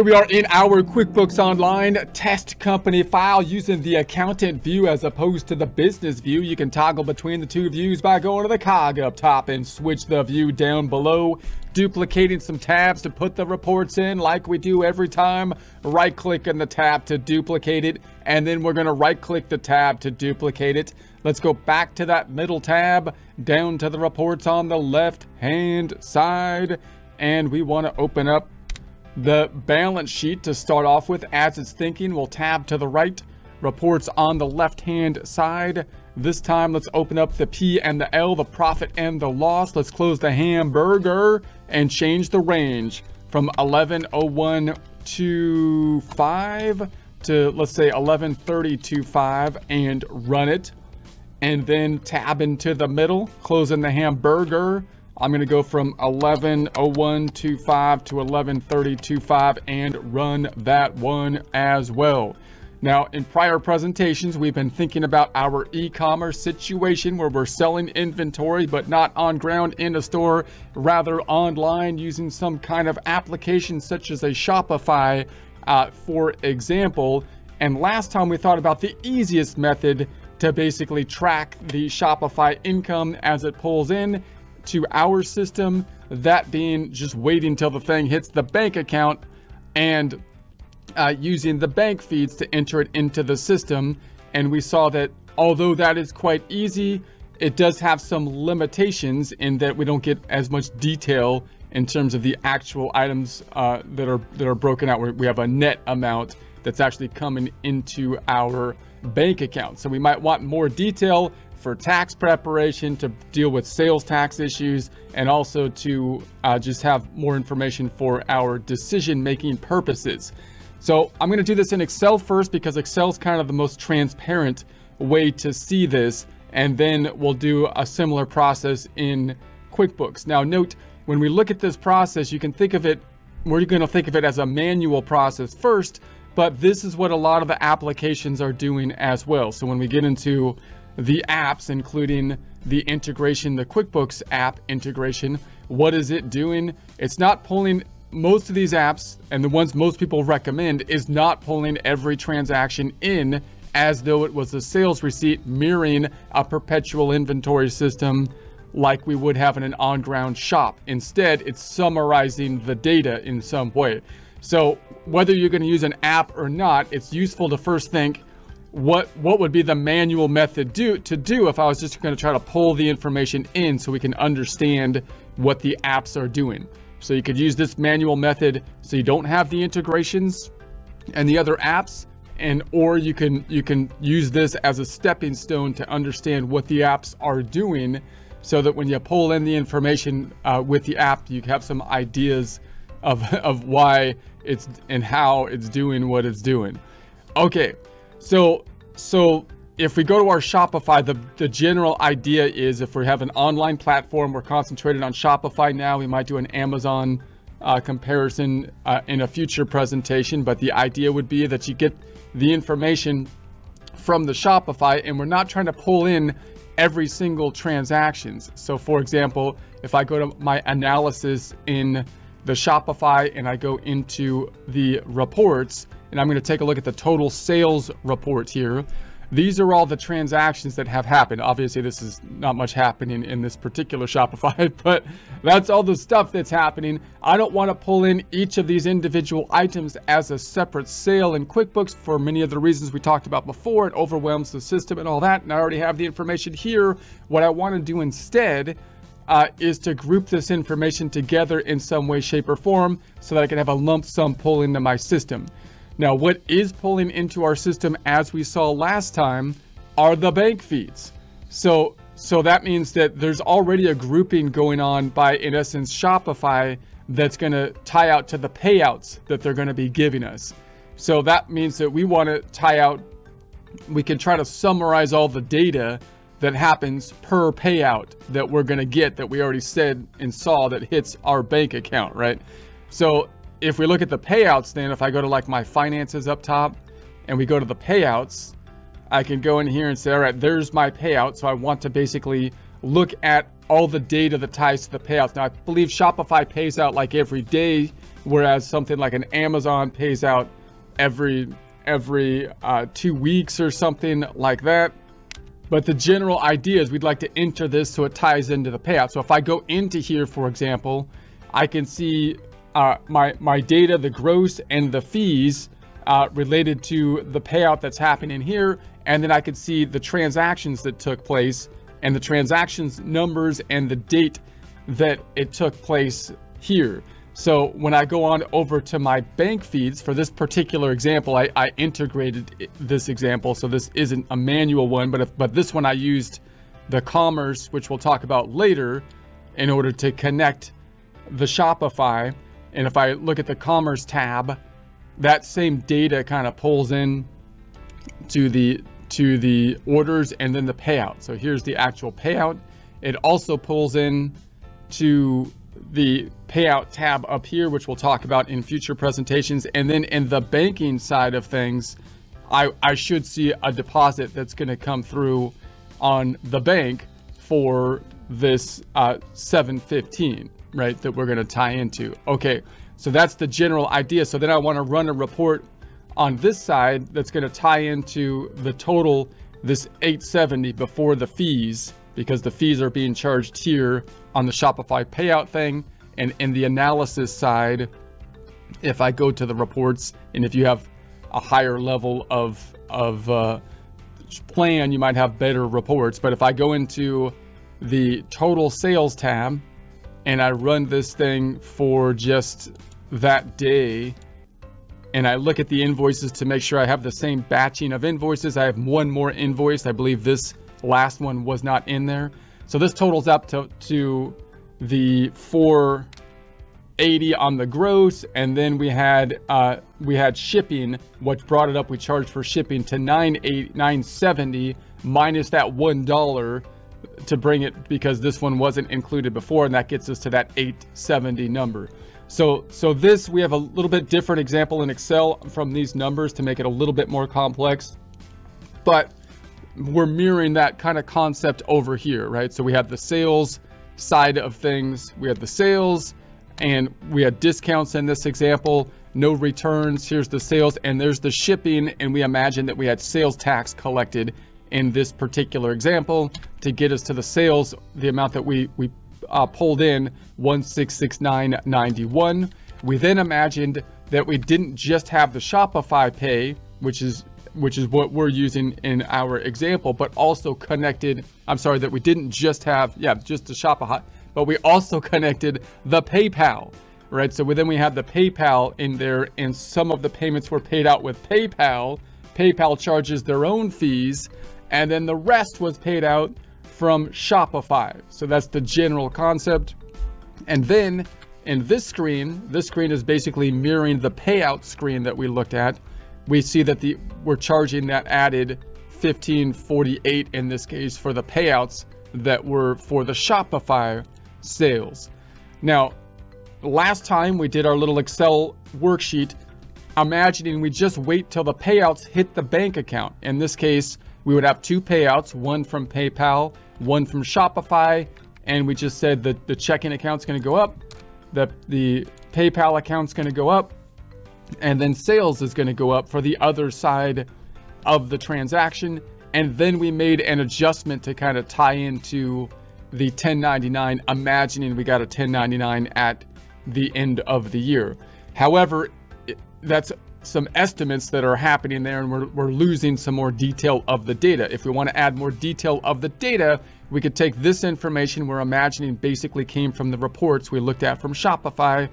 Here we are in our QuickBooks Online test company file using the accountant view as opposed to the business view. You can toggle between the two views by going to the cog up top and switch the view down below, duplicating some tabs to put the reports in like we do every time. Right click on the tab to duplicate it, and then we're gonna right click the tab to duplicate it. Let's go back to that middle tab, down to the reports on the left hand side, and we wanna open up the balance sheet to start off with, as it's thinking, we'll tab to the right, reports on the left-hand side. This time, let's open up the P and the L, the profit and the loss. Let's close the hamburger and change the range from 110125 to, let's say, 113025 and run it. And then tab into the middle, closing the hamburger, I'm going to go from 110125 to 113025 and run that one as well. Now, in prior presentations, we've been thinking about our e-commerce situation where we're selling inventory, but not on ground in a store, rather online using some kind of application such as a Shopify, uh, for example. And last time we thought about the easiest method to basically track the Shopify income as it pulls in to our system, that being just waiting till the thing hits the bank account and uh, using the bank feeds to enter it into the system. And we saw that although that is quite easy, it does have some limitations in that we don't get as much detail in terms of the actual items uh, that are that are broken out. We have a net amount that's actually coming into our bank account. So we might want more detail for tax preparation, to deal with sales tax issues, and also to uh, just have more information for our decision-making purposes. So I'm going to do this in Excel first because Excel is kind of the most transparent way to see this, and then we'll do a similar process in QuickBooks. Now note, when we look at this process, you can think of it, we're going to think of it as a manual process first, but this is what a lot of the applications are doing as well. So when we get into the apps, including the integration, the QuickBooks app integration. What is it doing? It's not pulling most of these apps and the ones most people recommend is not pulling every transaction in as though it was a sales receipt mirroring a perpetual inventory system like we would have in an on-ground shop. Instead, it's summarizing the data in some way. So whether you're going to use an app or not, it's useful to first think, what what would be the manual method do to do if I was just going to try to pull the information in so we can understand what the apps are doing. So you could use this manual method so you don't have the integrations and the other apps and or you can you can use this as a stepping stone to understand what the apps are doing so that when you pull in the information uh, with the app you have some ideas of, of why it's and how it's doing what it's doing. Okay, so, so if we go to our Shopify, the, the general idea is if we have an online platform, we're concentrated on Shopify now, we might do an Amazon uh, comparison uh, in a future presentation, but the idea would be that you get the information from the Shopify and we're not trying to pull in every single transactions. So for example, if I go to my analysis in the Shopify and I go into the reports, and I'm going to take a look at the total sales report here. These are all the transactions that have happened. Obviously, this is not much happening in this particular Shopify, but that's all the stuff that's happening. I don't want to pull in each of these individual items as a separate sale in QuickBooks for many of the reasons we talked about before. It overwhelms the system and all that, and I already have the information here. What I want to do instead uh, is to group this information together in some way, shape, or form so that I can have a lump sum pull into my system. Now, what is pulling into our system, as we saw last time, are the bank feeds. So, so that means that there's already a grouping going on by, in essence, Shopify that's going to tie out to the payouts that they're going to be giving us. So that means that we want to tie out, we can try to summarize all the data that happens per payout that we're going to get that we already said and saw that hits our bank account, right? So if we look at the payouts, then if I go to like my finances up top and we go to the payouts, I can go in here and say, all right, there's my payout. So I want to basically look at all the data that ties to the payouts. Now, I believe Shopify pays out like every day whereas something like an Amazon pays out every every uh, two weeks or something like that. But the general idea is we'd like to enter this so it ties into the payout. So if I go into here, for example, I can see uh, my, my data, the gross and the fees uh, related to the payout that's happening here. And then I can see the transactions that took place and the transactions numbers and the date that it took place here. So when I go on over to my bank feeds for this particular example, I, I integrated this example. So this isn't a manual one, but if, but this one I used the commerce, which we'll talk about later in order to connect the Shopify. And if I look at the commerce tab, that same data kind of pulls in to the to the orders and then the payout. So here's the actual payout. It also pulls in to the payout tab up here, which we'll talk about in future presentations. And then in the banking side of things, I, I should see a deposit that's going to come through on the bank for this uh, 715, right, that we're going to tie into. Okay, so that's the general idea. So then I want to run a report on this side that's going to tie into the total, this 870 before the fees, because the fees are being charged here on the Shopify payout thing. And in the analysis side, if I go to the reports, and if you have a higher level of, of uh, plan, you might have better reports. But if I go into the total sales tab and I run this thing for just that day and I look at the invoices to make sure I have the same batching of invoices. I have one more invoice. I believe this last one was not in there. So this totals up to, to the 480 on the gross. And then we had, uh, we had shipping, which brought it up. We charged for shipping to 970 minus that $1 to bring it because this one wasn't included before. And that gets us to that 870 number. So, so this, we have a little bit different example in Excel from these numbers to make it a little bit more complex, but we're mirroring that kind of concept over here, right? So we have the sales side of things, we have the sales and we had discounts in this example, no returns, here's the sales and there's the shipping. And we imagine that we had sales tax collected in this particular example to get us to the sales, the amount that we, we uh, pulled in 1669.91. We then imagined that we didn't just have the Shopify pay, which is which is what we're using in our example, but also connected, I'm sorry, that we didn't just have, yeah, just the Shopify, but we also connected the PayPal, right? So then we had the PayPal in there and some of the payments were paid out with PayPal. PayPal charges their own fees and then the rest was paid out from Shopify. So that's the general concept. And then in this screen, this screen is basically mirroring the payout screen that we looked at. We see that the we're charging that added 1548 in this case for the payouts that were for the Shopify sales. Now, last time we did our little Excel worksheet, imagining we just wait till the payouts hit the bank account. In this case, we would have two payouts, one from PayPal one from Shopify, and we just said that the checking account's going to go up, the, the PayPal account's going to go up, and then sales is going to go up for the other side of the transaction. And then we made an adjustment to kind of tie into the 1099, imagining we got a 1099 at the end of the year. However, that's some estimates that are happening there and we're, we're losing some more detail of the data. If we want to add more detail of the data, we could take this information we're imagining basically came from the reports we looked at from Shopify